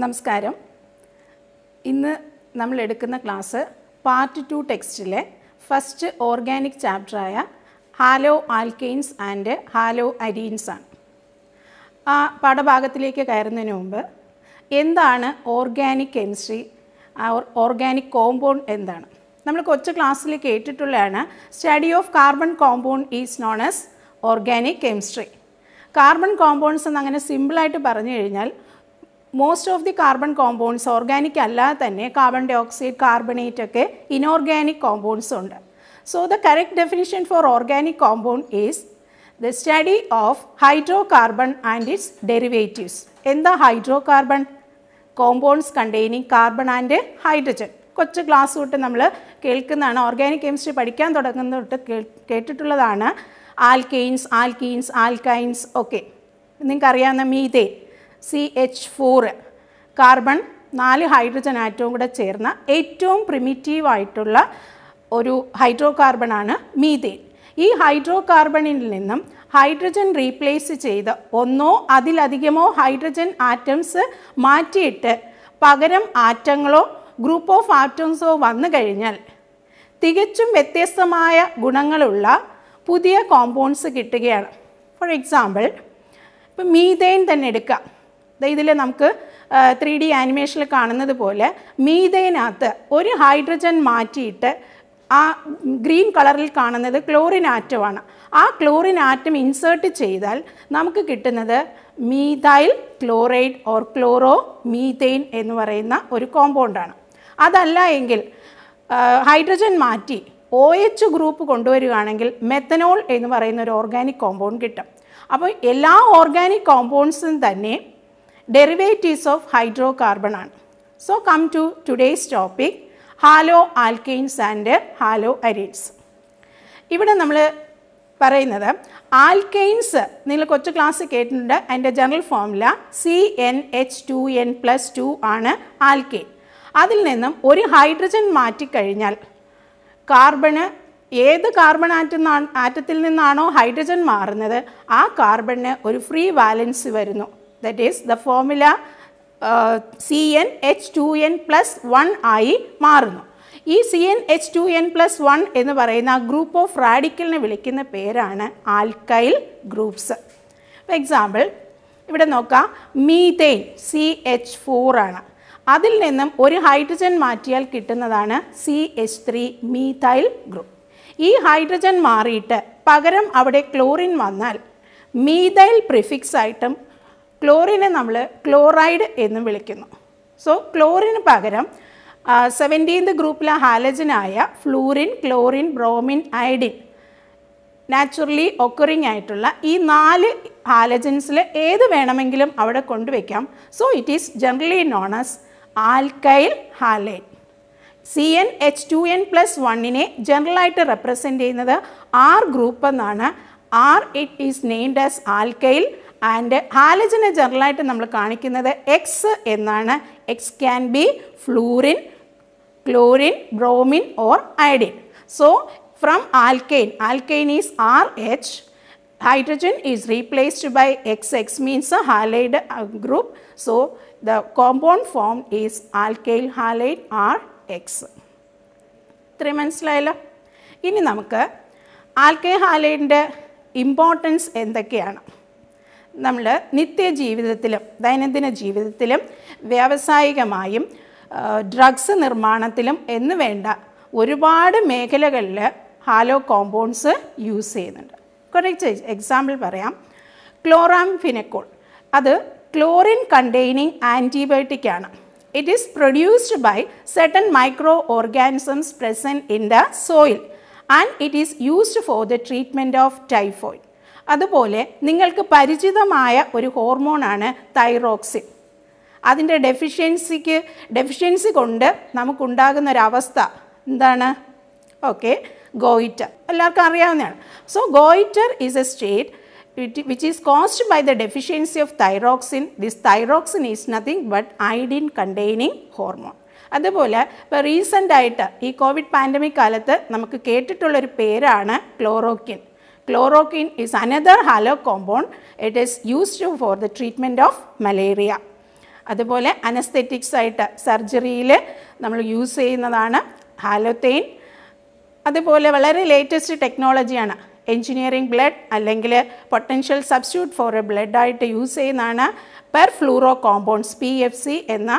നമസ്കാരം. ഇന്ന് നമ്മൾ എടുക്കുന്ന ക്ലാസ് പാർട്ട് ടു ടെക്സ്റ്റിലെ ഫസ്റ്റ് ഓർഗാനിക് ചാപ്റ്ററായ hello alkanes and hello arenes ആണ്. ആ പാഠഭാഗത്തിലേക്ക് കയറുന്നതിന് മുമ്പ് എന്താണ് ഓർഗാനിക് കെമിസ്ട്രി ഓർഗാനിക് കോമ്പൗണ്ട് എന്താണ്? നമ്മൾ കൊച്ചു ക്ലാസ്സിൽ കേട്ടിട്ടുള്ളതാണ് study of carbon compound is known as organic chemistry carbon compounds എന്ന് അങ്ങനെ സിമ്പിളായിട്ട് പറഞ്ഞു കഴിഞ്ഞാൽ most of the carbon compounds organic അല്ലാതെ തന്നെ കാർബൺ ഡൈ ഓക്സൈഡ് കാർബണേറ്റ് ഒക്കെ ഇനോർഗാനിക് കോമ്പൗണ്ട്സ് ഉണ്ട്. So the correct definition for organic compound is the study of hydrocarbon and its derivatives എന്താ hydrocarbon compounds containing carbon and hydrogen കൊച്ചു class തൊട്ട് നമ്മൾ കേൾക്കുന്നതാണ്. Organic chemistry പഠിക്കാൻ തുടങ്ങുന്ന തൊട്ട് കേട്ടിട്ടുള്ളതാണ്. ആൽക്കെയിൻസ് ആൽക്കീൻസ് ആൽക്കൈൻസ് ഒക്കെ നിങ്ങൾക്കറിയാവുന്ന methane C H four carbon നാല് ഹൈഡ്രജൻ ആറ്റവും കൂടെ ചേർന്ന ഏറ്റവും പ്രിമിറ്റീവായിട്ടുള്ള ഒരു ഹൈഡ്രോ കാർബണാണ് മീതേൻ ഈ ഹൈഡ്രോ കാർബണിൽ നിന്നും ഹൈഡ്രജൻ റീപ്ലേസ് ചെയ്ത് ഒന്നോ അതിലധികമോ ഹൈഡ്രജൻ ആറ്റംസ് മാറ്റിയിട്ട് പകരം ആറ്റങ്ങളോ ഗ്രൂപ്പ് ഓഫ് ആറ്റംസോ വന്നു കഴിഞ്ഞാൽ തികച്ചും വ്യത്യസ്തമായ ഗുണങ്ങളുള്ള പുതിയ കോമ്പൗണ്ട്സ് കിട്ടുകയാണ്. ഫോർ എക്സാമ്പിൾ ഇപ്പം മീതേൻ തന്നെ എടുക്കാം. ഇതിൽ നമുക്ക് ത്രീ ഡി ആനിമേഷനിൽ കാണുന്നത് പോലെ മീതേനകത്ത് ഒരു ഹൈഡ്രജൻ മാറ്റിയിട്ട് ആ ഗ്രീൻ കളറിൽ കാണുന്നത് ക്ലോറിൻ ആറ്റമാണ്. ആ ക്ലോറിൻ ആറ്റം ഇൻസേർട്ട് ചെയ്താൽ നമുക്ക് കിട്ടുന്നത് methyl chloride or chloromethane എന്ന് പറയുന്ന ഒരു കോമ്പൗണ്ടാണ് അതല്ല എങ്കിൽ ഹൈഡ്രജൻ മാറ്റി ഒ എച്ച് ഗ്രൂപ്പ് കൊണ്ടുവരികയാണെങ്കിൽ മെത്തനോൾ എന്ന് പറയുന്ന ഒരു ഓർഗാനിക് കോമ്പൗണ്ട് കിട്ടും. അപ്പോൾ എല്ലാ ഓർഗാനിക് കോമ്പൗണ്ട്സും തന്നെ ഡെറിവേറ്റീവ്സ് ഓഫ് ഹൈഡ്രോ കാർബൺ ആണ്. So come to today's topic haloalkanes and haloarenes ഇവിടെ നമ്മൾ പറയുന്നത് ആൽക്കെയിൻസ് നിങ്ങൾ കൊച്ചു ക്ലാസ് കേട്ടിട്ടുണ്ട് അതിന്റെ general formula C N H two N plus two ആണ് ആൽക്കെയിൻ അതിൽ നിന്നും ഒരു ഹൈഡ്രജൻ മാറ്റിക്കഴിഞ്ഞാൽ കാർബണ് ഏത് കാർബൺ ആറ്റം ആറ്റത്തിൽ നിന്നാണോ ഹൈഡ്രജൻ മാറുന്നത് ആ കാർബണിന് ഒരു ഫ്രീ വാലൻസ് വരുന്നു. That is the formula C N H two N plus one ആയി മാറുന്നു. ഈ C N H two N plus one എന്ന് പറയുന്ന ഗ്രൂപ്പ് ഓഫ് റാഡിക്കലിനെ വിളിക്കുന്ന പേരാണ് ആൽക്കൈൽ ഗ്രൂപ്പ്സ് ഫോർ എക്സാമ്പിൾ ഇവിടെ നോക്കാം മീതെയിൻ സി എച്ച് ഫോർ ആണ്. അതിൽ നിന്നും ഒരു ഹൈഡ്രജൻ മാറ്റിയാൽ കിട്ടുന്നതാണ് C H three methyl group ഈ ഹൈഡ്രജൻ മാറിയിട്ട് പകരം അവിടെ ക്ലോറിൻ വന്നാൽ മീതൈൽ പ്രിഫിക്സ് ആയിട്ടും ക്ലോറിനെ നമ്മൾ ക്ലോറൈഡ് എന്നും വിളിക്കുന്നു. സോ ക്ലോറിന് പകരം സെവന്റീൻത് ഗ്രൂപ്പിലെ ഹാലജനായ fluorine chlorine bromine iodine naturally occurring ആയിട്ടുള്ള ഈ നാല് ഹാലജൻസിൽ ഏത് വേണമെങ്കിലും അവിടെ കൊണ്ടുവയ്ക്കാം. So it is generally known as alkyl halide C N H two N plus വണ്ണിനെ ജനറലായിട്ട് റെപ്രസെന്റ് ചെയ്യുന്നത് ആർ ഗ്രൂപ്പ് എന്നാണ്. R it is named as alkyl and ഹാലജനെ ജനറലായിട്ട് നമ്മൾ കാണിക്കുന്നത് എക്സ് എന്നാണ് X can be fluorine chlorine bromine or iodine so from alkane alkane is R H hydrogen is replaced by XX means halide group group. So the compound formed is alkyl halide RX. ഇത്രയും മനസ്സിലായല്ലോ ഇനി നമുക്ക് ആൽക്കെ ഹാലൈഡിന്റെ importance എന്തൊക്കെയാണ് നമ്മൾ നിത്യജീവിതത്തിലും ദൈനംദിന ജീവിതത്തിലും വ്യാവസായികമായും drugs നിർമ്മാണത്തിലും എന്ന് വേണ്ട ഒരുപാട് മേഖലകളിൽ ഹാലോ കോമ്പൗണ്ട്സ് യൂസ് ചെയ്യുന്നുണ്ട്. കുറച്ച് എക്സാമ്പിൾ പറയാം. ക്ലോറാംഫിനക്കോൾ അത് ക്ലോറിൻ കണ്ടെയ്നിങ് ആന്റിബയോട്ടിക് ആണ്. It is produced by certain microorganisms present in the soil and it is used for the treatment of typhoid അതുപോലെ നിങ്ങൾക്ക് പരിചിതമായ ഒരു ഹോർമോണാണ് തൈറോക്സിൻ. അതിന്റെ ഡെഫിഷ്യൻസിക്ക് ഡെഫിഷ്യൻസി കൊണ്ട് നമുക്കുണ്ടാകുന്ന ഒരവസ്ഥ എന്താണ്? Okay goitre. എല്ലാവർക്കും അറിയാവുന്നതാണ്. So goitre is a state which is caused by the deficiency of thyroxine this thyroxine is nothing but iodine containing hormone അതുപോലെ ഇപ്പോൾ റീസെന്റ് ആയിട്ട് ഈ കോവിഡ് പാൻഡമിക് കാലത്ത് നമുക്ക് കേട്ടിട്ടുള്ളൊരു പേരാണ് chloroquine chloroquine is another halo compound it is used for the treatment of malaria അതുപോലെ anaesthetics ആയിട്ട് സർജറിയിൽ നമ്മൾ യൂസ് ചെയ്യുന്നതാണ് ഹാലോത്തെയിൻ അതുപോലെ വളരെ ലേറ്റസ്റ്റ് ടെക്നോളജിയാണ് എൻജിനീയറിംഗ് ബ്ലഡ് അല്ലെങ്കിൽ potential substitute for a blood ആയിട്ട് യൂസ് ചെയ്യുന്നതാണ് perfluoro compounds P F C എന്ന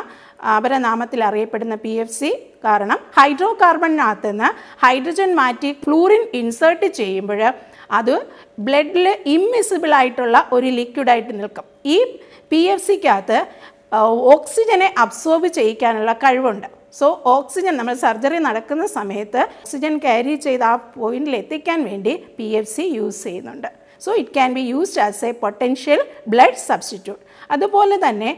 അപരനാമത്തിൽ അറിയപ്പെടുന്ന പി എഫ് സി കാരണം ഹൈഡ്രോ കാർബണിനകത്ത് നിന്ന് ഹൈഡ്രജൻ മാറ്റി ഫ്ലൂറിൻ ഇൻസേർട്ട് ചെയ്യുമ്പോൾ അത് ബ്ലഡിൽ ഇമ്മിസിബിൾ ആയിട്ടുള്ള ഒരു ലിക്വിഡായിട്ട് നിൽക്കും. ഈ പി എഫ് സിക്കകത്ത് ഓക്സിജനെ അബ്സോർബ് ചെയ്യിക്കാനുള്ള കഴിവുണ്ട്. സോ ഓക്സിജൻ നമ്മൾ സർജറി നടക്കുന്ന സമയത്ത് ഓക്സിജൻ ക്യാരി ചെയ്ത് ആ പോയിന്റിൽ എത്തിക്കാൻ വേണ്ടി പി എഫ് സി യൂസ് ചെയ്യുന്നുണ്ട്. So it can be used as a potential blood substitute അതുപോലെ തന്നെ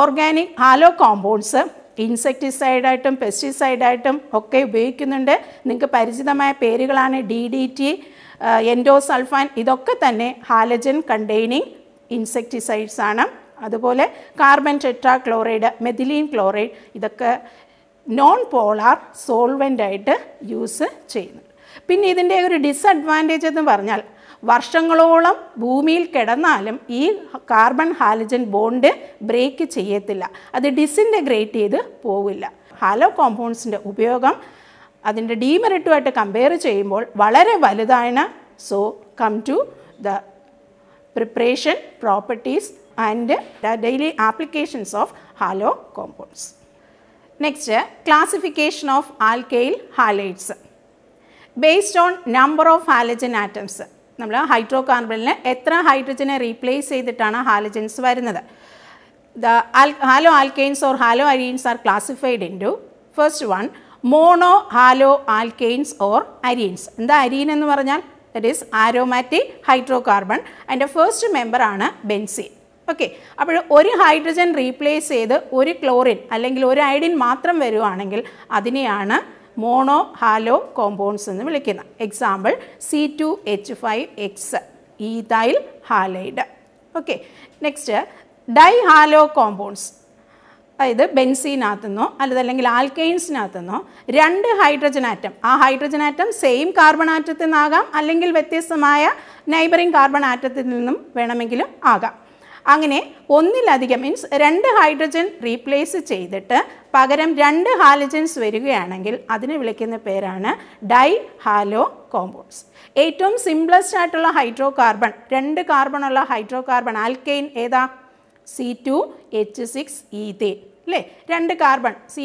ഓർഗാനിക് ഹാലോ കോമ്പൗണ്ട്സ് ഇൻസെക്ടിസൈഡായിട്ടും പെസ്റ്റിസൈഡായിട്ടും ഒക്കെ ഉപയോഗിക്കുന്നുണ്ട്. നിങ്ങൾക്ക് പരിചിതമായ പേരുകളാണ് ഡി ഡി ടി എൻഡോസൾഫാൻ ഇതൊക്കെ തന്നെ ഹാലജൻ കണ്ടെയ്നിങ് ഇൻസെക്ടിസൈഡ്സ് ആണ്. അതുപോലെ carbon tetrachloride methylene chloride ഇതൊക്കെ നോൺ പോളാർ സോൾവെന്റ് ആയിട്ട് യൂസ് ചെയ്യുന്നുണ്ട് പിന്നെ ഇതിന്റെ ഒരു ഡിസഡ്വാന്റേജ് എന്ന് പറഞ്ഞാൽ വർഷങ്ങളോളം ഭൂമിയിൽ കിടന്നാലും ഈ കാർബൺ ഹാലജൻ ബോണ്ട് ബ്രേക്ക് ചെയ്യത്തില്ല. അത് ഡിസിന്റഗ്രേറ്റ് ചെയ്ത് പോവില്ല. ഹാലോ കോമ്പൗണ്ട്സിന്റെ ഉപയോഗം അതിന്റെ ഡീമെറിറ്റുമായിട്ട് കമ്പയർ ചെയ്യുമ്പോൾ വളരെ വലുതാണ് so come to the preparation properties and the daily applications of halo compounds next classification of alkyl halides based on number of halogen atoms നമ്മൾ ഹൈഡ്രോ കാർബണിൽ എത്ര ഹൈഡ്രജനെ റീപ്ലേസ് ചെയ്തിട്ടാണ് ഹാലജൻസ് വരുന്നത്? The al haloalkanes or haloarenes are classified into first one monohaloalkanes or arenes. എന്താ arene എന്ന് പറഞ്ഞാൽ? That is aromatic hydrocarbon അതിന്റെ ഫസ്റ്റ് മെമ്പർ ആണ് ബെൻസീൻ. ഓക്കെ അപ്പോൾ ഒരു ഹൈഡ്രജൻ റീപ്ലേസ് ചെയ്ത് ഒരു ക്ലോറിൻ അല്ലെങ്കിൽ ഒരു അയഡിൻ മാത്രം വരുവാണെങ്കിൽ അതിനെയാണ് മോണോ ഹാലോ കോമ്പൗണ്ട്സ് എന്ന് വിളിക്കുന്നത്. Example C two H five X ethyl halide okay next dihalo compounds അതായത് ബെൻസീനകത്തുനിന്നോ അല്ലെങ്കിൽ ആൽക്കെയിൻസിനകത്തുനിന്നോ രണ്ട് ഹൈഡ്രജൻ ആറ്റം. ആ ഹൈഡ്രജൻ ആറ്റം സെയിം കാർബൺ ആറ്റത്തിൽ നിന്നാകാം അല്ലെങ്കിൽ വ്യത്യസ്തമായ നൈബറിംഗ് കാർബൺ ആറ്റത്തിൽ നിന്നും വേണമെങ്കിലും ആകാം. അങ്ങനെ ഒന്നിലധികം മീൻസ് രണ്ട് ഹൈഡ്രജൻ റീപ്ലേസ് ചെയ്തിട്ട് പകരം രണ്ട് ഹാലജൻസ് വരികയാണെങ്കിൽ അതിനെ വിളിക്കുന്ന പേരാണ് ഡൈ ഹാലോ കോമ്പൗണ്ട്സ് ഏറ്റവും സിംപ്ലസ്റ്റ് ആയിട്ടുള്ള ഹൈഡ്രോ കാർബൺ രണ്ട് കാർബണുള്ള ഹൈഡ്രോ കാർബൺ ആൽക്കെയിൻ ഏതാ? C two H six ethane അല്ലേ രണ്ട് carbon C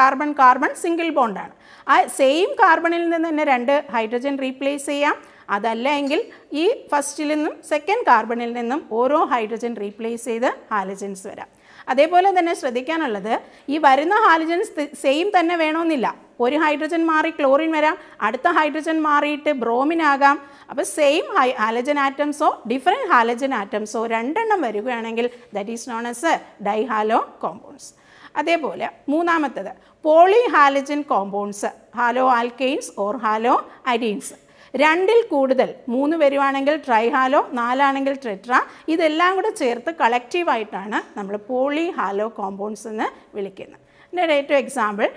carbon carbon single ബോണ്ടാണ് ആ സെയിം കാർബണിൽ നിന്ന് തന്നെ രണ്ട് ഹൈഡ്രജൻ റീപ്ലേസ് ചെയ്യാം. അതല്ല എങ്കിൽ ഈ ഫസ്റ്റിൽ നിന്നും സെക്കൻഡ് കാർബണിൽ നിന്നും ഓരോ ഹൈഡ്രജൻ റീപ്ലേസ് ചെയ്ത് ഹാലജൻസ് വരാം. അതേപോലെ തന്നെ ശ്രദ്ധിക്കാനുള്ളത് ഈ വരുന്ന ഹാലജൻ സെയിം തന്നെ വേണമെന്നില്ല ഒരു ഹൈഡ്രജൻ മാറി ക്ലോറിൻ വരാം അടുത്ത ഹൈഡ്രജൻ മാറിയിട്ട് ബ്രോമിൻ ആകാം. അപ്പോൾ സെയിം ഹൈ ഹാലജൻ ആറ്റംസോ ഡിഫറെന്റ് ഹാലജൻ ആറ്റംസോ രണ്ടെണ്ണം വരികയാണെങ്കിൽ that is known as dihalo compounds അതേപോലെ മൂന്നാമത്തത് polyhalogen compounds haloalkanes or haloarenes രണ്ടിൽ കൂടുതൽ മൂന്ന് വരുവാണെങ്കിൽ ട്രൈഹാലോ നാലാണെങ്കിൽ ട്രെട്ര ഇതെല്ലാം കൂടെ ചേർത്ത് കളക്റ്റീവായിട്ടാണ് നമ്മൾ പോളി ഹാലോ കോമ്പൗണ്ട്സ് എന്ന് വിളിക്കുന്നത്. എന്റെ ഏറ്റവും എക്സാമ്പിൾ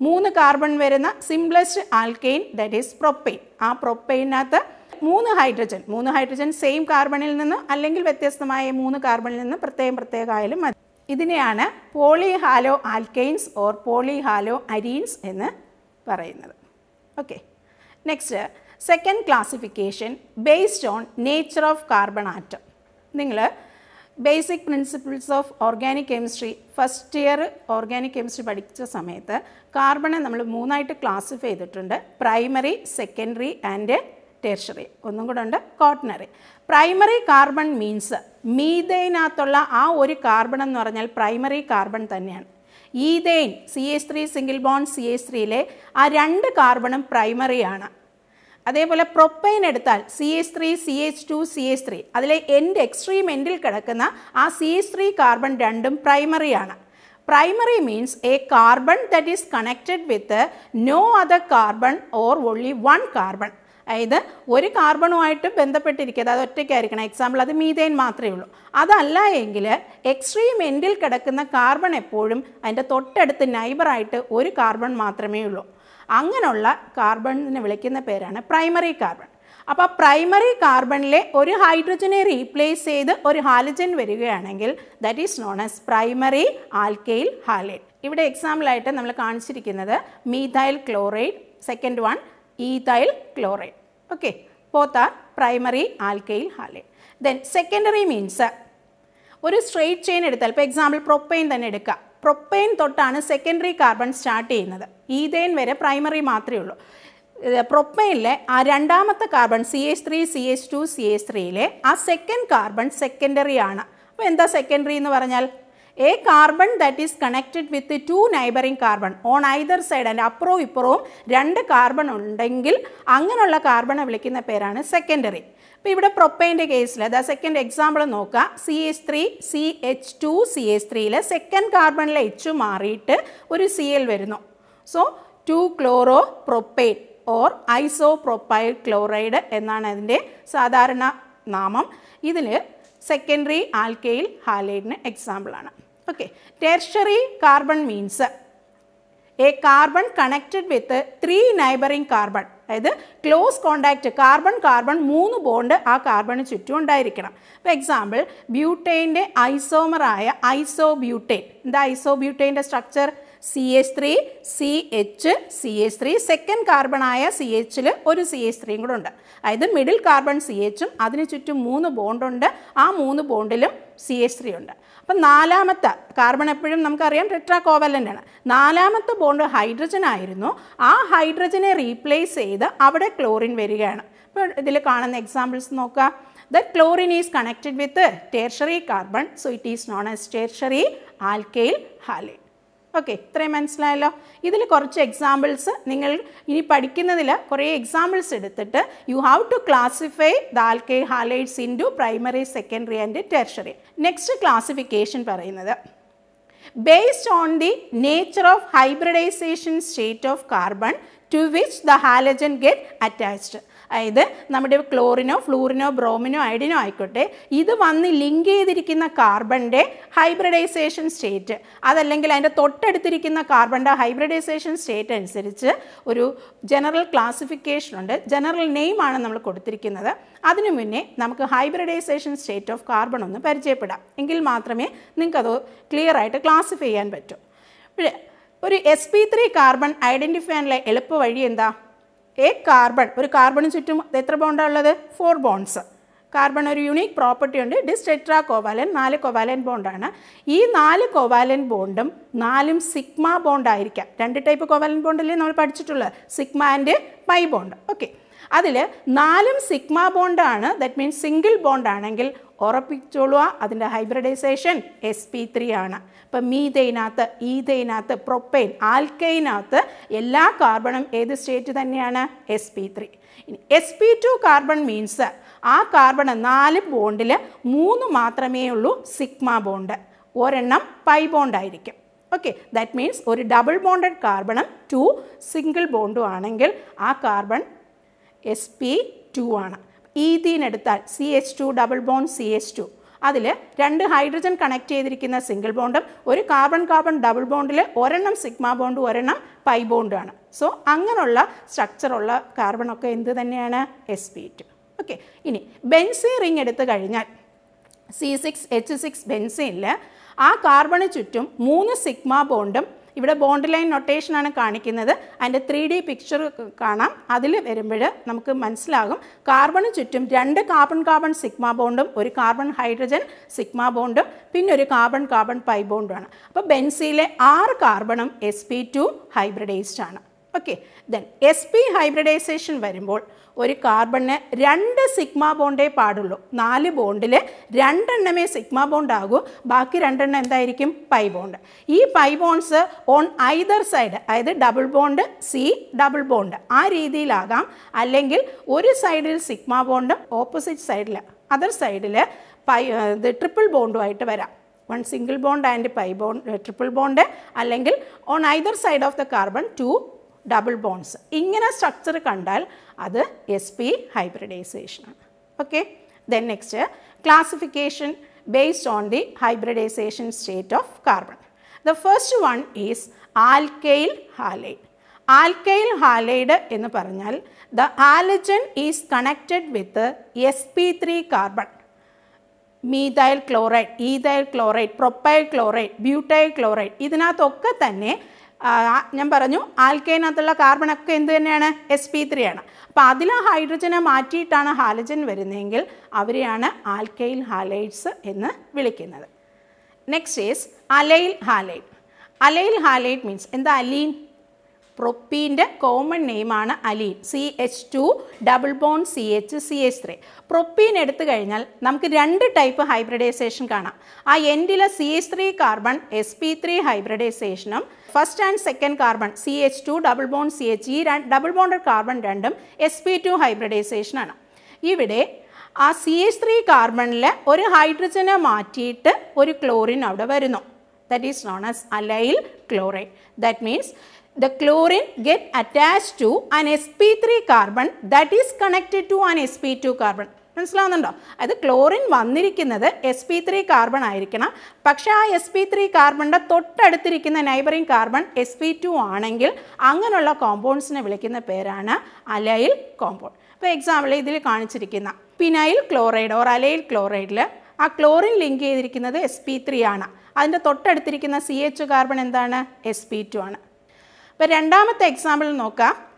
മൂന്ന് കാർബൺ വരുന്ന simplest alkane that is propane ആ പ്രൊപ്പെയിനകത്ത് മൂന്ന് ഹൈഡ്രജൻ മൂന്ന് ഹൈഡ്രജൻ സെയിം കാർബണിൽ നിന്ന് അല്ലെങ്കിൽ വ്യത്യസ്തമായ മൂന്ന് കാർബണിൽ നിന്ന് പ്രത്യേകം പ്രത്യേകമായാലും മതി. ഇതിനെയാണ് poly hello alkanes or polyhaloarenes എന്ന് പറയുന്നത്. Okay next second classification based on nature of carbon atom നിങ്ങൾ basic principles of organic chemistry first year organic chemistry പഠിച്ച സമയത്ത് കാർബണെ നമ്മൾ മൂന്നായിട്ട് ക്ലാസിഫൈ ചെയ്തിട്ടുണ്ട്. പ്രൈമറി സെക്കൻഡറി ആൻഡ് ടെർഷറി ഒന്നും കൂടെ ഉണ്ട് കോട്ടണറി പ്രൈമറി കാർബൺ മീൻസ് മീതൈനകത്തുള്ള ആ ഒരു കാർബൺ എന്ന് പറഞ്ഞാൽ പ്രൈമറി കാർബൺ തന്നെയാണ്. Ethane C S three single bond C S ത്രീയിലെ ആ രണ്ട് കാർബണും പ്രൈമറിയാണ് അതേപോലെ പ്രൊപ്പൈൻ എടുത്താൽ C S three C H two C S three അതിലെ എൻഡ് എക്സ്ട്രീം എൻഡിൽ കിടക്കുന്ന ആ സി എസ് ത്രീ കാർബൺ രണ്ടും പ്രൈമറിയാണ് primary means a carbon that is connected with no other carbon or only one carbon അതായത് ഒരു കാർബണുമായിട്ട് ബന്ധപ്പെട്ടിരിക്കുക അത് ഒറ്റയ്ക്കായിരിക്കണം. Example അത് methane മാത്രമേ ഉള്ളൂ. അതല്ല എങ്കിൽ എക്സ്ട്രീം എൻഡിൽ കിടക്കുന്ന കാർബൺ എപ്പോഴും അതിന്റെ തൊട്ടടുത്ത് നൈബറായിട്ട് ഒരു കാർബൺ മാത്രമേ ഉള്ളൂ. അങ്ങനെയുള്ള കാർബണിനെ വിളിക്കുന്ന പേരാണ് പ്രൈമറി കാർബൺ അപ്പോൾ പ്രൈമറി കാർബണിലെ ഒരു ഹൈഡ്രജനെ റീപ്ലേസ് ചെയ്ത് ഒരു ഹാലജൻ വരികയാണെങ്കിൽ that is known as primary alkyl halide ഇവിടെ എക്സാമ്പിളായിട്ട് നമ്മൾ കാണിച്ചിരിക്കുന്നത് methyl chloride second one ethyl chloride okay both are primary alkyl halide then secondary means ഒരു സ്ട്രെയിറ്റ് ചെയിൻ എടുത്താൽ ഇപ്പോൾ എക്സാമ്പിൾ പ്രൊപ്പൈൻ തന്നെ എടുക്കുക പ്രൊപ്പൈൻ തൊട്ടാണ് സെക്കൻഡറി കാർബൺ സ്റ്റാർട്ട് ചെയ്യുന്നത്. ഈതേൻ വരെ പ്രൈമറി മാത്രമേ ഉള്ളൂ. പ്രൊപ്പൈനിലെ ആ രണ്ടാമത്തെ carbon C H three C H two C H ത്രീയിലെ ആ സെക്കൻഡ് കാർബൺ സെക്കൻഡറി ആണ്. അപ്പോൾ എന്താ സെക്കൻഡറി എന്ന് പറഞ്ഞാൽ a carbon that is connected with two neighbouring carbon on either side അതിന്റെ അപ്പുറവും ഇപ്പുറവും രണ്ട് കാർബൺ ഉണ്ടെങ്കിൽ അങ്ങനെയുള്ള കാർബണെ വിളിക്കുന്ന പേരാണ് സെക്കൻഡറി അപ്പോൾ ഇവിടെ പ്രൊപ്പൈന്റെ കേസിൽ അതാ സെക്കൻഡ് എക്സാമ്പിൾ നോക്കുക C H three C H two C H ത്രീയിൽ സെക്കൻഡ് കാർബണിലെ എച്ച് മാറിയിട്ട് ഒരു സി എൽ വരുന്നു. So two chloropropane or isopropyl chloride എന്നാണ് അതിന്റെ സാധാരണ നാമം. ഇതിൽ സെക്കൻഡറി ആൽക്കെയിൽ ഹാലൈഡിന് എക്സാമ്പിളാണ് okay tertiary carbon means a carbon connected with three neighbouring carbon അതായത് ക്ലോസ് കോണ്ടാക്റ്റ് കാർബൺ കാർബൺ മൂന്ന് ബോണ്ട് ആ കാർബണിന് ചുറ്റും ഉണ്ടായിരിക്കണം. ഇപ്പോൾ എക്സാമ്പിൾ ബ്യൂട്ടൈന്റെ ഐസോമറായ ഐസോ ബ്യൂട്ടൈൻ എന്താ ഐസോ ബ്യൂട്ടൈന്റെ structure C H three C H C H three second കാർബണായ C എച്ചിൽ ഒരു സി എച്ച് ത്രീയും കൂടെ ഉണ്ട്. അതായത് മിഡിൽ കാർബൺ സി എച്ചും അതിന് ചുറ്റും മൂന്ന് ബോണ്ടുണ്ട് ആ മൂന്ന് ബോണ്ടിലും സി എച്ച് ത്രീ ഉണ്ട്. അപ്പം നാലാമത്തെ കാർബൺ എപ്പോഴും നമുക്കറിയാം ടെട്രാ കോവലന്റ് ആണ്. നാലാമത്തെ ബോണ്ട് ഹൈഡ്രജൻ ആയിരുന്നു. ആ ഹൈഡ്രജനെ റീപ്ലേസ് ചെയ്ത് അവിടെ ക്ലോറിൻ വരികയാണ്. ഇപ്പോൾ ഇതിൽ കാണുന്ന എക്സാമ്പിൾസ് നോക്കുക. The chlorine is connected with tertiary carbon so it is known as tertiary alkyl halide okay ഇത്രയും മനസ്സിലായല്ലോ. ഇതിൽ കുറച്ച് എക്സാമ്പിൾസ് നിങ്ങൾ ഇനി പഠിക്കുന്നതിൽ കുറേ എക്സാമ്പിൾസ് എടുത്തിട്ട് you have to classify the ആൽക്കൈ halides into primary secondary and tertiary next classification പറയുന്നത്. Based on the nature of hybridization state of carbon to which the halogen get attached. അതായത് നമ്മുടെ ക്ലോറിനോ ഫ്ലൂറിനോ ബ്രോമിനോ ഐഡിനോ ആയിക്കോട്ടെ ഇത് വന്ന് ലിങ്ക് ചെയ്തിരിക്കുന്ന കാർബണിന്റെ ഹൈബ്രിഡൈസേഷൻ സ്റ്റേറ്റ് അതല്ലെങ്കിൽ അതിന്റെ തൊട്ടടുത്തിരിക്കുന്ന കാർബണിന്റെ hybridisation state അനുസരിച്ച് ഒരു ജനറൽ ക്ലാസിഫിക്കേഷൻ ഉണ്ട്. ജനറൽ നെയിമാണ് നമ്മൾ കൊടുത്തിരിക്കുന്നത്. അതിനു മുന്നേ നമുക്ക് ഹൈബ്രിഡൈസേഷൻ സ്റ്റേറ്റ് ഓഫ് കാർബൺ ഒന്ന് പരിചയപ്പെടാം. എങ്കിൽ മാത്രമേ നിങ്ങൾക്കത് ക്ലിയർ ആയിട്ട് ക്ലാസിഫൈ ചെയ്യാൻ പറ്റൂ. ഒരു S P three carbon identify ചെയ്യാനുള്ള എളുപ്പ വഴി എന്താ? എ കാർബൺ ഒരു കാർബണിന് ചുറ്റും എത്ര ബോണ്ടാണ് ഉള്ളത്? ഫോർ ബോൺസ് കാർബൺ ഒരു യുണീക്ക് പ്രോപ്പർട്ടി ഉണ്ട്. ഡിസ് ടെട്രാ കോവാലൻ നാല് കോവാലൻ ബോണ്ടാണ് ഈ നാല് കോവാലൻ ബോണ്ടും നാലും സിഗ്മ ബോണ്ടായിരിക്കാം രണ്ട് ടൈപ്പ് കോവാലൻ ബോണ്ടല്ലേ നമ്മൾ പഠിച്ചിട്ടുള്ളത്? Sigma and pi bond okay അതിൽ നാലും സിഗ്മ ബോണ്ടാണ് ദറ്റ് മീൻസ് സിംഗിൾ ബോണ്ടാണെങ്കിൽ ഉറപ്പിച്ചോളുക. അതിന്റെ ഹൈബ്രിഡൈസേഷൻ എസ് പി ത്രീ ആണ്. ഇപ്പം മീതൈനകത്ത് ഈതൈനകത്ത് പ്രൊപ്പൈൻ ആൽക്കൈനകത്ത് എല്ലാ കാർബണും ഏത് സ്റ്റേറ്റ് തന്നെയാണ്? S P three S P two carbon means ആ കാർബൺ നാല് ബോണ്ടിൽ മൂന്ന് മാത്രമേ ഉള്ളൂ സിഗ്മ ബോണ്ട് ഒരെണ്ണം പൈ ബോണ്ട് ആയിരിക്കും. ഓക്കെ ദാറ്റ് മീൻസ് ഒരു ഡബിൾ ബോണ്ടഡ് കാർബണും ടു സിംഗിൾ ബോണ്ടും ആണെങ്കിൽ ആ കാർബൺ എസ് പി ടു ആണ്. ഈതീനെടുത്താൽ C H two double bond C H two അതിൽ രണ്ട് ഹൈഡ്രജൻ കണക്ട് ചെയ്തിരിക്കുന്ന സിംഗിൾ ബോണ്ടും ഒരു കാർബൺ കാർബൺ ഡബിൾ ബോണ്ടിൽ ഒരെണ്ണം സിഗ്മ ബോണ്ടും ഒരെണ്ണം പൈ ബോണ്ടുമാണ് സോ അങ്ങനെയുള്ള സ്ട്രക്ചറുള്ള കാർബണൊക്കെ എന്ത് തന്നെയാണ്? എസ് പി ടു ഓക്കെ ഇനി ബെൻസി റിങ് എടുത്തു കഴിഞ്ഞാൽ സി സിക്സ് എച്ച് സിക്സ് ബെൻസിനിൽ ആ കാർബണ് ചുറ്റും മൂന്ന് സിഗ്മ ബോണ്ടും ഇവിടെ ബോണ്ട് ലൈൻ നൊട്ടേഷനാണ് കാണിക്കുന്നത്. അതിന്റെ ത്രീ ഡി പിക്ചർ കാണാം. അതിൽ വരുമ്പോൾ നമുക്ക് മനസ്സിലാകും. കാർബണ് ചുറ്റും രണ്ട് കാർബൺ കാർബൺ സിഗ്മ ബോണ്ടും ഒരു കാർബൺ ഹൈഡ്രജൻ സിഗ്മ ബോണ്ടും പിന്നെ ഒരു കാർബൺ കാർബൺ പൈ ബോണ്ടുമാണ് അപ്പോൾ ബെൻസിയിലെ ആറ് കാർബണും എസ് പി ടു ഹൈബ്രിഡൈസ്ഡ് ആണ്. Okay then S P hybridization വരുമ്പോൾ ഒരു കാർബണിന് രണ്ട് സിഗ്മ ബോണ്ടേ പാടുള്ളൂ. നാല് ബോണ്ടിൽ രണ്ടെണ്ണമേ സിഗ്മ ബോണ്ട് ആകൂ. ബാക്കി രണ്ടെണ്ണം എന്തായിരിക്കും? പൈ ബോണ്ട് ഈ pi bonds on either side അതായത് double bond C double bond ആ രീതിയിലാകാം. അല്ലെങ്കിൽ ഒരു സൈഡിൽ സിഗ്മ ബോണ്ടും ഓപ്പോസിറ്റ് സൈഡിൽ അതർ സൈഡിൽ പൈ ഇത് ട്രിപ്പിൾ ബോണ്ടുമായിട്ട് വരാം. One single bond and pi bond triple bond അല്ലെങ്കിൽ on either side of the carbon two double bonds ഇങ്ങനെ സ്ട്രക്ചർ കണ്ടാൽ അത് S P ഹൈബ്രിഡൈസേഷനാണ് okay then next classification based on the hybridization state of carbon the first one is alkyl halide alkyl halide എന്ന് പറഞ്ഞാൽ the halogen is connected with S P three carbon methyl chloride ethyl chloride propyl chloride butyl chloride ഇതിനകത്തൊക്കെ തന്നെ ഞാൻ പറഞ്ഞു ആൽക്കൈനകത്തുള്ള കാർബണൊക്കെ എന്ത് തന്നെയാണ്? S P three ആണ്. അപ്പോൾ അതിൽ ഹൈഡ്രജനെ മാറ്റിയിട്ടാണ് ഹാലജൻ വരുന്നതെങ്കിൽ അവരെയാണ് ആൽക്കൈൽ ഹാലൈഡ്സ് എന്ന് വിളിക്കുന്നത്. Next is allyl halide. Allyl halide means എന്താ അലീൻ? പ്രൊപ്പീന്റെ common നെയിമാണ് allene. C H two double bond C H C H three propene എടുത്തു കഴിഞ്ഞാൽ നമുക്ക് രണ്ട് ടൈപ്പ് ഹൈബ്രിഡൈസേഷൻ കാണാം. ആ എൻഡിലെ C H three carbon S P three ഹൈബ്രിഡൈസേഷനും first and second carbon C H two double bond C H ഈ double bonded carbon രണ്ടും S P two ഹൈബ്രിഡൈസേഷനാണ് ഇവിടെ ആ സി എച്ച് ത്രീ കാർബണിൽ ഒരു ഹൈഡ്രജനെ മാറ്റിയിട്ട് ഒരു ക്ലോറിൻ അവിടെ വരുന്നു. That is known as allyl chlorine that means the chlorine get attach the chlorine get attached to an sp3 carbon that is connected to an sp2 carbon. മനസ്സിലാവുന്നുണ്ടോ? അത് chlorine വന്നിരിക്കുന്നത് എസ് പി ത്രീ കാർബൺ ആയിരിക്കണം. പക്ഷേ ആ S P three കാർബണിന്റെ തൊട്ടടുത്തിരിക്കുന്ന neighbouring carbon S P two ആണെങ്കിൽ അങ്ങനെയുള്ള കോമ്പൗണ്ട്സിനെ വിളിക്കുന്ന പേരാണ് അലൈൽ കോമ്പൗണ്ട് ഇപ്പോൾ എക്സാമ്പിൾ ഇതിൽ കാണിച്ചിരിക്കുന്ന പിനൈൽ ക്ലോറൈഡ് ഓർ അലൈൽ ക്ലോറൈഡിൽ ആ ക്ലോറിൻ ലിങ്ക് ചെയ്തിരിക്കുന്നത് എസ് പി ത്രീ ആണ്. അതിന്റെ തൊട്ടടുത്തിരിക്കുന്ന സി എച്ച് കാർബൺ എന്താണ്? എസ് പി ടു ആണ്. അപ്പോൾ രണ്ടാമത്തെ എക്സാമ്പിൾ നോക്കാം.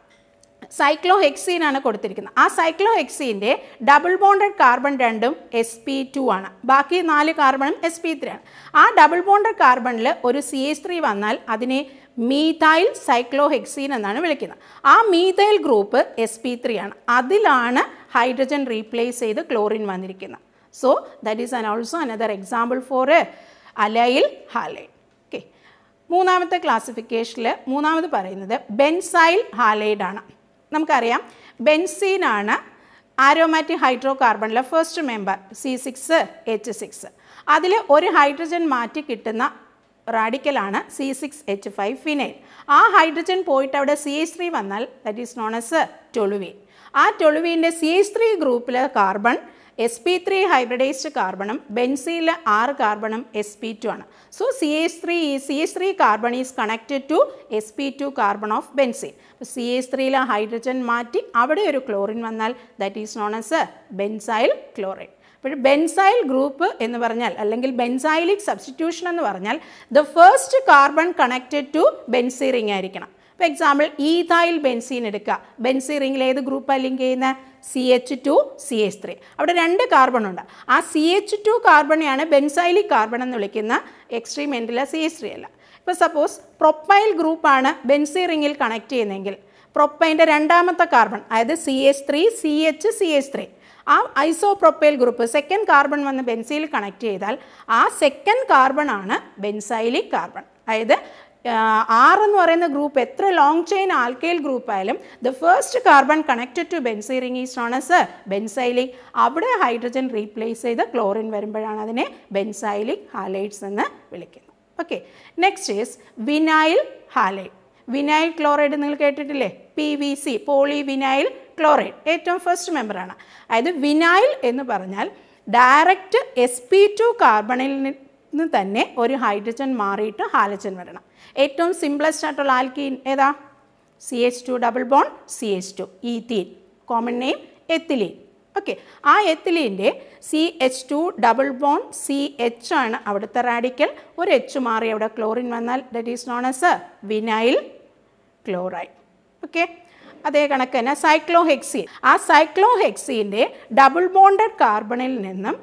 സൈക്ലോ ഹെക്സീൻ ആണ് കൊടുത്തിരിക്കുന്നത്. ആ സൈക്ലോ ഹെക്സീന്റെ ഡബിൾ ബോണ്ടഡ് കാർബൺ രണ്ടും എസ് പി ടു ആണ്. ബാക്കി നാല് കാർബണും എസ് പി ത്രീ ആണ്. ആ ഡബിൾ ബോണ്ടഡ് കാർബണിൽ ഒരു സി എച്ച് ത്രീ വന്നാൽ അതിനെ മീഥൈൽ സൈക്ലോഹെക്സീൻ എന്നാണ് വിളിക്കുന്നത്. ആ methyl group S P three ആണ്. അതിലാണ് ഹൈഡ്രജൻ റീപ്ലേസ് ചെയ്ത് ക്ലോറിൻ വന്നിരിക്കുന്നത്. So that is an also another example for allyl halide okay മൂന്നാമത്തെ ക്ലാസിഫിക്കേഷനിൽ മൂന്നാമത് പറയുന്നത് ബെൻസൈൽ ഹാലൈഡ് ആണ്. നമുക്കറിയാം. ബെൻസീനാണ് aromatic hydro കാർബണിലെ first member C six H six അതിൽ ഒരു ഹൈഡ്രജൻ മാറ്റി കിട്ടുന്ന റാഡിക്കലാണ് C six H five phenyl. ആ ഹൈഡ്രജൻ പോയിട്ട് അവിടെ സി എച്ച് ത്രീ വന്നാൽ that is known as toluene ആ ടൊളുവീന്റെ സി എച്ച് ത്രീ ഗ്രൂപ്പിലെ carbon S P three hybridized കാർബണും ബെൻസിയിൽ ആറ് കാർബണും എസ് പി ടു ആണ്. So C H three C H three carbon is connected to S P two carbon of benzene C H ത്രീയിലെ hydrogen മാറ്റി അവിടെ ഒരു chlorine വന്നാൽ that is known as benzyl chloride അപ്പോൾ benzyl group എന്ന് പറഞ്ഞാൽ അല്ലെങ്കിൽ benzylic substitution എന്ന് പറഞ്ഞാൽ the first carbon connected to benzene ring ആയിരിക്കണം. ഇപ്പോൾ എക്സാമ്പിൾ ഈതായിൽ ബെൻസീൻ എടുക്കുക. ബെൻസി റിംഗിൽ ഏത് ഗ്രൂപ്പാണ് ലിങ്ക് ചെയ്യുന്ന? C H two C H three അവിടെ രണ്ട് കാർബൺ ഉണ്ട്. ആ സി എച്ച് ടു കാർബണെയാണ് ബെൻസൈലി കാർബൺ എന്ന് വിളിക്കുന്ന എക്സ്ട്രീം എൻഡിലെ സി എച്ച് ത്രീ അല്ല. ഇപ്പോൾ സപ്പോസ് പ്രൊപ്പൈൽ ഗ്രൂപ്പാണ് ബെൻസി റിംഗിൽ കണക്ട് ചെയ്യുന്നതെങ്കിൽ പ്രൊപ്പൈന്റെ രണ്ടാമത്തെ കാർബൺ അതായത് C H three C H C H three ആ isopropyl group second carbon വന്ന് ബെൻസിയിൽ കണക്ട് ചെയ്താൽ ആ സെക്കൻഡ് കാർബൺ ആണ് ബെൻസൈലി കാർബൺ അതായത് ആർ എന്ന് പറയുന്ന ഗ്രൂപ്പ് എത്ര ലോങ് ചെയിൻ ആൽക്കൈൽ ഗ്രൂപ്പ് ആയാലും the first carbon connected to benzene ring is known as benzylic അവിടെ ഹൈഡ്രജൻ റീപ്ലേസ് ചെയ്ത് ക്ലോറിൻ വരുമ്പോഴാണ് അതിനെ ബെൻസൈലിക് ഹാലൈഡ്സ് എന്ന് വിളിക്കുന്നത്. Okay next is vinyl halide vinyl chloride നിങ്ങൾ കേട്ടിട്ടില്ലേ? P V C poly vinyl chloride ഏറ്റവും ഫസ്റ്റ് മെമ്പറാണ് അതായത് വിനൈൽ എന്ന് പറഞ്ഞാൽ ഡയറക്റ്റ് എസ് പി ടു കാർബണിൽ നിന്ന് തന്നെ ഒരു ഹൈഡ്രജൻ മാറിയിട്ട് ഹാലജൻ വരണം. ഏറ്റവും സിംപ്ലസ്റ്റ് ആയിട്ടുള്ള ആൽക്കീൻ ഏതാ? C H two double bond C H two ethene common name ethylene okay ആ എത്തിലീന്റെ C H two double bond C H ആണ് അവിടുത്തെ റാഡിക്കൽ ഒരു എച്ച് മാറി അവിടെ ക്ലോറിൻ വന്നാൽ that is known as vinyl chloride okay അതേ കണക്ക് തന്നെ സൈക്ലോഹെക്സീൻ ആ സൈക്ലോഹെക്സീന്റെ ഡബിൾ ബോണ്ടഡ് കാർബണിൽ നിന്നും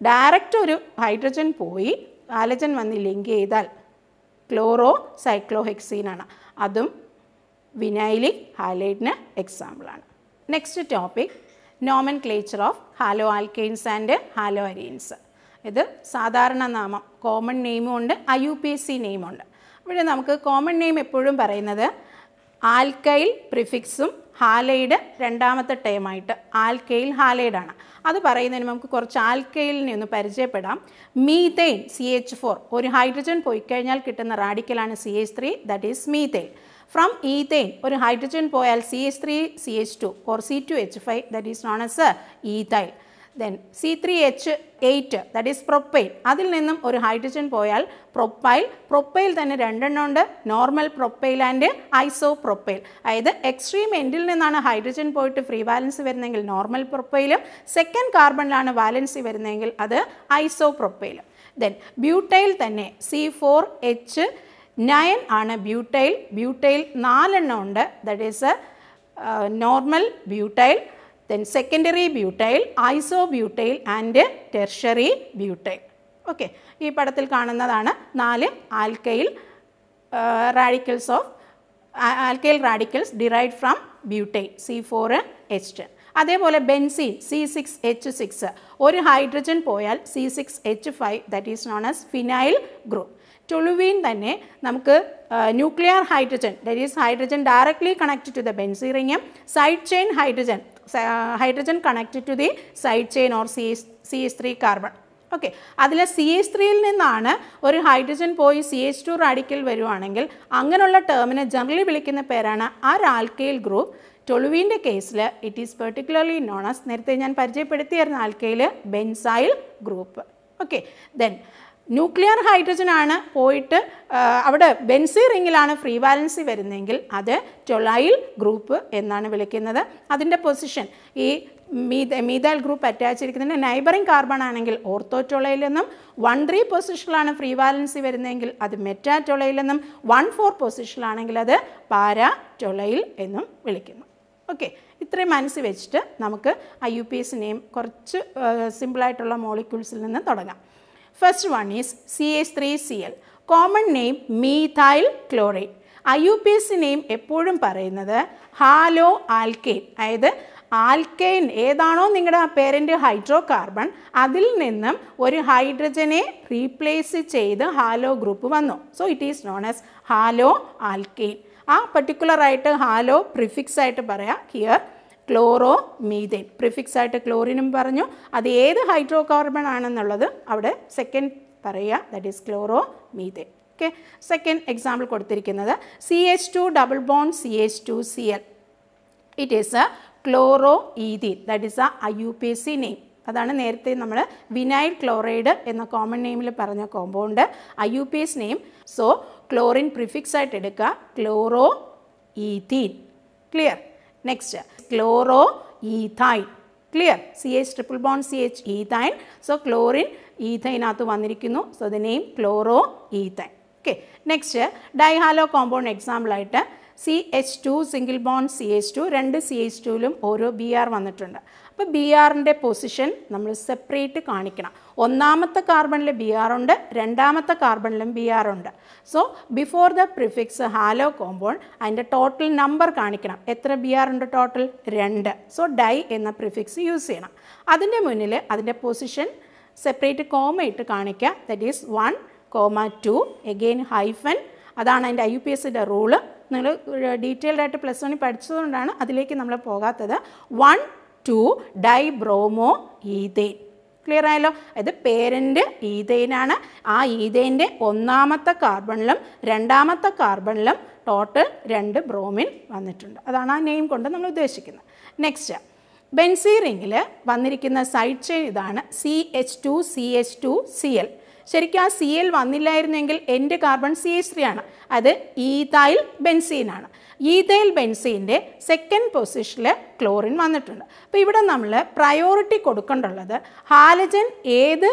ഡയറക്റ്റ് ഒരു ഹൈഡ്രജൻ പോയി ആലജൻ വന്ന് ലിങ്ക് ചെയ്താൽ ക്ലോറോ സൈക്ലോഹെക്സീനാണ് അതും വിനൈലിക് ഹാലൈഡിന് എക്സാമ്പിളാണ് next topic nomenclature of haloalkanes and haloarenes ഇത് സാധാരണ നാമം കോമൺ നെയിമും ഉണ്ട് I U P S C നെയിമുണ്ട് ഇവിടെ നമുക്ക് കോമൺ നെയിം എപ്പോഴും പറയുന്നത് ആൽക്കൈൽ പ്രിഫിക്സും ഹാലൈഡ് രണ്ടാമത്തെ ടേമായിട്ട് ആൽക്കെയിൽ ഹാലൈഡാണ് അത് പറയുന്നതിന് നമുക്ക് കുറച്ച് ആൽക്കെയിലിനെ ഒന്ന് പരിചയപ്പെടാം. മീതെയിൻ സി എച്ച് ഫോർ ഒരു ഹൈഡ്രജൻ പോയി കഴിഞ്ഞാൽ കിട്ടുന്ന റാഡിക്കലാണ് C H three that is methane from ethane ഒരു ഹൈഡ്രജൻ പോയാൽ C H three C H two or C two H five that is known as ethyl then C three H eight that is propyl അതിൽ നിന്നും ഒരു hydrogen പോയാൽ propyl propyl തന്നെ രണ്ടെണ്ണം ഉണ്ട്. Normal propyl and iso propyl അതായത് extreme എൻഡിൽ നിന്നാണ് ഹൈഡ്രജൻ പോയിട്ട് ഫ്രീ വാലൻസി വരുന്നതെങ്കിൽ നോർമൽ പ്രൊപ്പൈലും സെക്കൻഡ് കാർബണിലാണ് വാലൻസി വരുന്നതെങ്കിൽ അത് ഐസോ പ്രൊപ്പൈലും ദെൻ ബ്യൂട്ടൈൽ തന്നെ സി ഫോർ എച്ച് നയൻ ആണ് ബ്യൂട്ടൈൽ ബ്യൂട്ടൈൽ നാലെണ്ണം ഉണ്ട്. That is normal butyl then secondary butyl isobutyl and tertiary butyl okay ഈ പടത്തിൽ കാണുന്നതാണ് നാല് alkyl radicals of alkyl radicals derived from butyl C four H ten അതേപോലെ benzene C six H six ഒരു hydrogen പോയാൽ C six H five that is known as phenyl group toluene തന്നെ നമുക്ക് nuclear hydrogen that is hydrogen directly connected to the benzene ring side chain hydrogen hydrogen connected to the side chain or C C S three carbon. Okay. അതിൽ C H ത്രീയിൽ നിന്നാണ് ഒരു hydrogen പോയി C H to radical വരുവാണെങ്കിൽ അങ്ങനെയുള്ള ടേമിനെ generally വിളിക്കുന്ന പേരാണ് R alkyl group. ടൊളുവിന്റെ കേസിൽ it is particularly known as നേരത്തെ ഞാൻ പരിചയപ്പെടുത്തിയായിരുന്ന alkyl benzyl group. Okay. Then nuclear hydrogen ആണ് പോയിട്ട് അവിടെ ബെൻസി റിങ്ങിലാണ് ഫ്രീ വാലൻസി വരുന്നതെങ്കിൽ അത് ടൊളൈൽ ഗ്രൂപ്പ് എന്നാണ് വിളിക്കുന്നത്. അതിന്റെ പൊസിഷൻ ഈ മീത മീതാൽ ഗ്രൂപ്പ് അറ്റാച്ച് ഇരിക്കുന്നതിന്റെ നൈബറിംഗ് കാർബൺ ആണെങ്കിൽ ഓർത്തോറ്റൊളയിൽ നിന്നും വൺ ത്രീ പൊസിഷനിലാണ് ഫ്രീ വാലൻസി വരുന്നതെങ്കിൽ അത് മെറ്റാറ്റൊളയിൽ നിന്നും വൺ ഫോർ പൊസിഷനിലാണെങ്കിൽ അത് പാരാറ്റൊളയിൽ എന്നും വിളിക്കുന്നു. ഓക്കെ ഇത്രയും മനസ്സിൽ വെച്ചിട്ട് നമുക്ക് I U P S name കുറച്ച് സിമ്പിളായിട്ടുള്ള മോളിക്യൂൾസിൽ നിന്ന് തുടങ്ങാം. First one is C H three C L common name methyl chloride I U P S name എപ്പോഴും പറയുന്നത് ഹാലോ ആൽക്കെയിൻ. അതായത് ആൽക്കെയിൻ ഏതാണോ നിങ്ങളുടെ പേരന്റ് ഹൈഡ്രോ കാർബൺ അതിൽ നിന്നും ഒരു ഹൈഡ്രജനെ റീപ്ലേസ് ചെയ്ത് ഹാലോ ഗ്രൂപ്പ് വന്നു. So it is known as haloalkane. ആ പർട്ടിക്കുലർ ആയിട്ട് ഹാലോ പ്രിഫിക്സ് ആയിട്ട് പറയാം. ഹിയർ ക്ലോറോ മീതേൻ പ്രിഫിക്സ് ആയിട്ട് ക്ലോറിനും പറഞ്ഞു. അത് ഏത് ഹൈഡ്രോ കാർബൺ ആണെന്നുള്ളത് അവിടെ സെക്കൻഡ് പറയുക. That is chloro methane okay second example കൊടുത്തിരിക്കുന്നത് C H two double bond C H two C L it is a chloro ethene that is a I U P C name അതാണ് നേരത്തെ നമ്മൾ vinyl chloride എന്ന common നെയിമിൽ പറഞ്ഞ compound I U P S name so chlorine prefix ആയിട്ട് എടുക്കുക. Chloro ethene clear next chloro ethyne clear C H triple bond C H ethyne so chlorine ഈഥൈനകത്ത് വന്നിരിക്കുന്നു. So the name chloro ethyne okay next dihalo compound എക്സാമ്പിളായിട്ട് C H two single bond C H two രണ്ട് C H ടുവിലും ഓരോ B R വന്നിട്ടുണ്ട്. അപ്പോൾ B ആറിന്റെ position നമ്മൾ separate കാണിക്കണം. ഒന്നാമത്തെ കാർബണിൽ ബി ഉണ്ട് രണ്ടാമത്തെ കാർബണിലും ബി ഉണ്ട്. So before the prefix halo compound അതിന്റെ ടോട്ടൽ നമ്പർ കാണിക്കണം. എത്ര ബി ഉണ്ട് ടോട്ടൽ രണ്ട്. സോ ഡൈ എന്ന പ്രിഫിക്സ് യൂസ് ചെയ്യണം. അതിന്റെ മുന്നിൽ അതിന്റെ പൊസിഷൻ സെപ്പറേറ്റ് കോമ ഇട്ട് കാണിക്കുക. That is one comma two again hyphen അതാണ് അതിന്റെ ഐ യു പി എസിന്റെ റൂൾ നിങ്ങൾ ഡീറ്റെയിൽഡ് ആയിട്ട് പ്ലസ് വണ്ണിൽ പഠിച്ചതുകൊണ്ടാണ് അതിലേക്ക് നമ്മൾ പോകാത്തത്. One two di bromo ethane clear ആയല്ലോ? അതായത് പേരന്റ് ഈതേനാണ് ആ ഈതേന്റെ ഒന്നാമത്തെ കാർബണിലും രണ്ടാമത്തെ കാർബണിലും ടോട്ടൽ രണ്ട് ബ്രോമിൻ വന്നിട്ടുണ്ട്. അതാണ് ആ നെയിം കൊണ്ട് നമ്മൾ ഉദ്ദേശിക്കുന്നത്. നെക്സ്റ്റ് ബെൻസി റിങ്ങിൽ വന്നിരിക്കുന്ന സൈഡ് ചെയിൻ ഇതാണ് C H two C H two C L ശരിക്കും ആ സി എൽ വന്നില്ലായിരുന്നെങ്കിൽ എന്റെ കാർബൺ സി എച്ച് ത്രീ ആണ്. അത് ഈതൈൽ ബെൻസീനാണ് ഈതൈൽ ബെൻസീന്റെ സെക്കൻഡ് പൊസിഷനിൽ ക്ലോറിൻ വന്നിട്ടുണ്ട്. അപ്പോൾ ഇവിടെ നമ്മൾ പ്രയോറിറ്റി കൊടുക്കേണ്ടുള്ളത് ഹാലജൻ ഏത്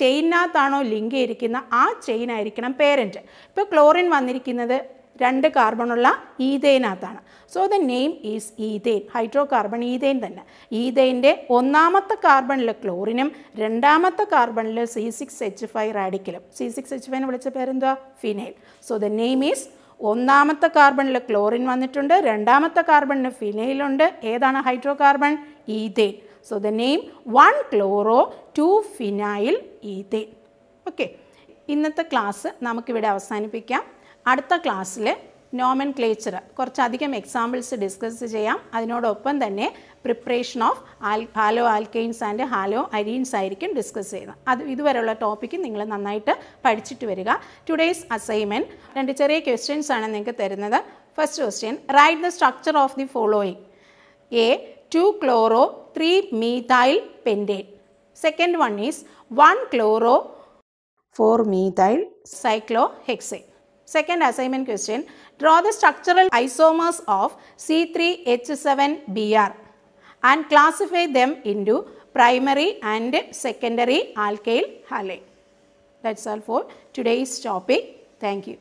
ചെയിനകത്താണോ ലിങ്ക് ചെയ്തിരിക്കുന്ന ആ ചെയിൻ ആയിരിക്കണം പേരന്റ് ഇപ്പോൾ ക്ലോറിൻ വന്നിരിക്കുന്നത് രണ്ട് കാർബണുള്ള ഈതേനകത്താണ്. So the name is ethane hydro carbon ethane തന്നെ. ഈതേന്റെ ഒന്നാമത്തെ കാർബണിൽ ക്ലോറിനും രണ്ടാമത്തെ കാർബണിൽ സി സിക്സ് എച്ച് ഫൈവ് റാഡിക്കലും സി സിക്സ് എച്ച് ഫൈവിനെ വിളിച്ച പേരെന്താ phenyl so the name is ഒന്നാമത്തെ കാർബണിൽ ക്ലോറിൻ വന്നിട്ടുണ്ട് രണ്ടാമത്തെ കാർബണിന് ഫിനൈലുണ്ട് ഏതാണ് hydro carbon ethane so the name one chloro two phenyl ethane okay ഇന്നത്തെ ക്ലാസ് നമുക്കിവിടെ അവസാനിപ്പിക്കാം. അടുത്ത ക്ലാസ്സിൽ നോമൻ ക്ലേച്ചർ കുറച്ചധികം എക്സാമ്പിൾസ് ഡിസ്കസ് ചെയ്യാം. അതിനോടൊപ്പം തന്നെ preparation of al halo alkanes and halo arenes ആയിരിക്കും ഡിസ്കസ് ചെയ്യുന്നത്. അത് ഇതുവരെയുള്ള ടോപ്പിക്ക് നിങ്ങൾ നന്നായിട്ട് പഠിച്ചിട്ട് വരിക. ടുഡേയ്സ് അസൈൻമെന്റ് രണ്ട് ചെറിയ ക്വസ്റ്റ്യൻസ് ആണ് നിങ്ങൾക്ക് തരുന്നത്. First question write the structure of the following A two chloro three methyl pentane Second one is 1 chloro 4 cyclo cyclohexane. Second assignment question Draw the structural isomers of C3H7Br and classify them into primary and secondary alkyl halide. That's all for today's topic. Thank you.